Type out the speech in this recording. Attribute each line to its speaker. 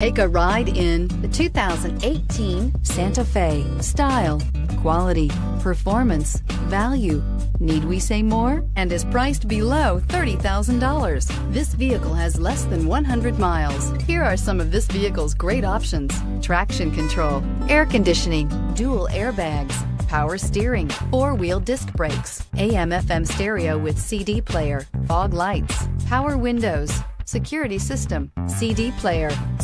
Speaker 1: Take a ride in the 2018 Santa Fe. Style, quality, performance, value. Need we say more? And is priced below $30,000. This vehicle has less than 100 miles. Here are some of this vehicle's great options. Traction control, air conditioning, dual airbags, power steering, four-wheel disc brakes, AM FM stereo with CD player, fog lights, power windows, security system, CD player.